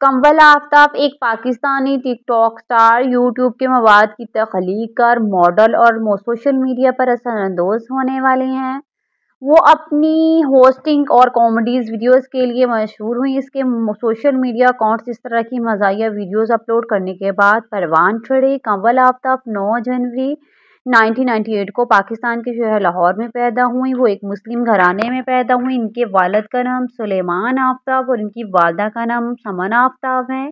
कंवल आफ्ताब, एक Pakistani TikTok star, YouTube के मवाद की तख्लीक कर मॉडल और सोशल मीडिया पर असरअंदोज होने वाले हैं। वो अपनी होस्टिंग और कॉमेडीज़ वीडियोस के लिए मशहूर हुई। इसके सोशल मीडिया अकाउंट्स इस तरह की मजाया वीडियोस अपलोड करने के बाद परवान चढ़े कंवल आफ्ताब 9 जनवरी 1998 को पाकिस्तान के शहर लाहौर में पैदा हुई, वो एक मुस्लिम घराने में पैदा हुई। इनके वालद का नाम सुलेमान आफ्ताब और इनकी वालदा का नाम समन आफ्ताब है।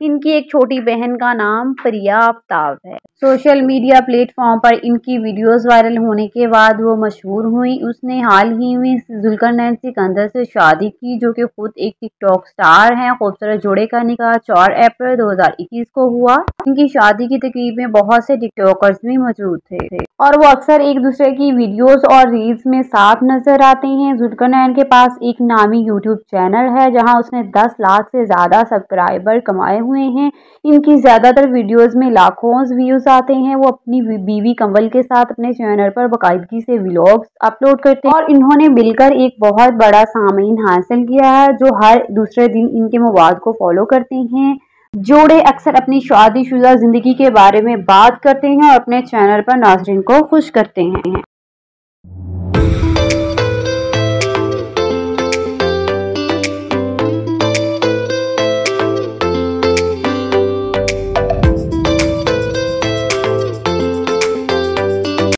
इनकी एक छोटी बहन का नाम प्रिया आफ्ताब है। सोशल मीडिया प्लेटफॉर्म पर इनकी वीडियोस वायरल होने के बाद वो मशहूर हुई। उसने हाल ही में जुल्करनैन सिकंदर से शादी की, जो कि खुद एक टिकटॉक स्टार हैं। खूबसूरत जोड़े का निकाह चार अप्रैल 2021 को हुआ। इनकी शादी की तकरीब में बहुत से टिकटॉकर्स भी मौजूद थे। और वो अक्सर एक दूसरे की वीडियोस और रील्स में साथ नज़र आते हैं। जुलकर नैन के पास एक नामी यूट्यूब चैनल है, जहाँ उसने दस लाख से ज़्यादा सब्सक्राइबर कमाए। हुए हैं। इनकी ज़्यादातर वीडियोस में लाखों व्यूज़ आते हैं। वो अपनी बीवी कंवल के साथ अपने चैनल पर बाकायदगी से व्लॉग्स अपलोड करते हैं। और इन्होंने मिलकर एक बहुत बड़ा सामीन हासिल किया है, जो हर दूसरे दिन इनके मवाद को फॉलो करते हैं। जोड़े अक्सर अपनी शादीशुदा ज़िंदगी के बारे में बात करते हैं और अपने चैनल पर नाजरन को खुश करते हैं।